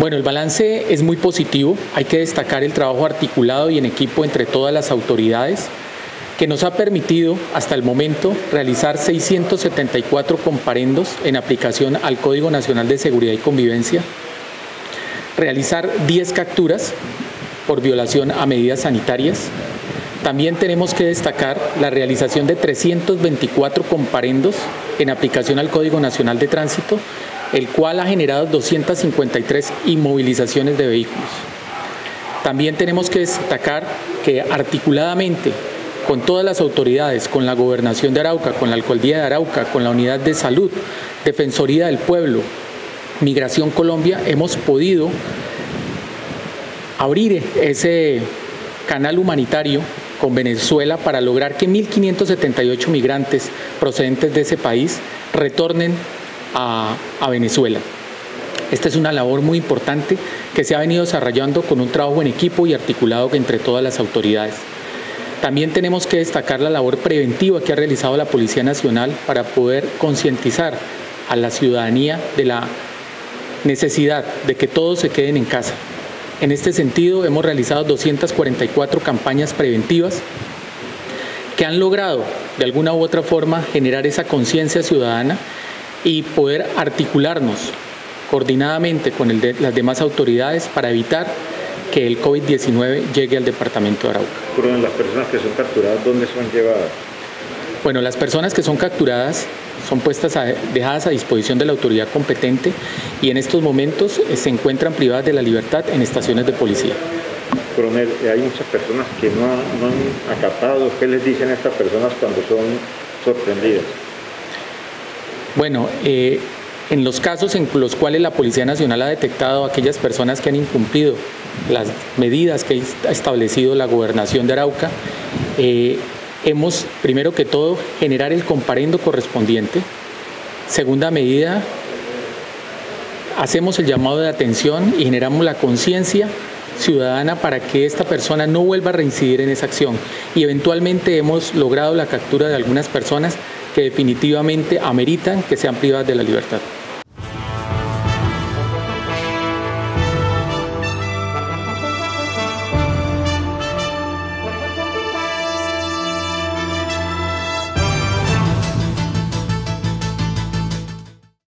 Bueno, el balance es muy positivo. Hay que destacar el trabajo articulado y en equipo entre todas las autoridades que nos ha permitido hasta el momento realizar 674 comparendos en aplicación al Código Nacional de Seguridad y Convivencia, realizar 10 capturas por violación a medidas sanitarias. También tenemos que destacar la realización de 324 comparendos en aplicación al Código Nacional de Tránsito, el cual ha generado 253 inmovilizaciones de vehículos. También tenemos que destacar que articuladamente con todas las autoridades, con la Gobernación de Arauca, con la Alcaldía de Arauca, con la Unidad de Salud, Defensoría del Pueblo, Migración Colombia, hemos podido abrir ese canal humanitario con Venezuela para lograr que 1.578 migrantes procedentes de ese país retornen a, Venezuela. Esta es una labor muy importante que se ha venido desarrollando con un trabajo en equipo y articulado entre todas las autoridades. También tenemos que destacar la labor preventiva que ha realizado la Policía Nacional para poder concientizar a la ciudadanía de la necesidad de que todos se queden en casa. En este sentido, hemos realizado 244 campañas preventivas que han logrado, de alguna u otra forma, generar esa conciencia ciudadana y poder articularnos coordinadamente con el de las demás autoridades para evitar que el COVID-19 llegue al departamento de Arauca. las personas que son capturadas, ¿dónde son llevadas? Bueno, las personas que son capturadas son puestas dejadas a disposición de la autoridad competente y en estos momentos eh, se encuentran privadas de la libertad en estaciones de policía. Coronel, eh, hay muchas personas que no, han acatado. ¿Qué les dicen a estas personas cuando son sorprendidas? Bueno, eh, en los casos en los cuales la Policía Nacional ha detectado a aquellas personas que han incumplido las medidas que ha establecido la gobernación de Arauca, eh, hemos, primero que todo, generar el comparendo correspondiente. Segunda medida, hacemos el llamado de atención y generamos la conciencia ciudadana para que esta persona no vuelva a reincidir en esa acción. Y eventualmente hemos logrado la captura de algunas personas que definitivamente ameritan que sean privadas de la libertad.